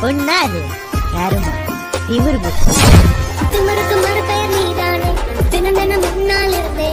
பொண்ணா அது யாருமா திமிருக்கு புத்தி. திமிருக்கு மறுபெயர் நீதானே தினம் தினம் முன்னால் இருந்தே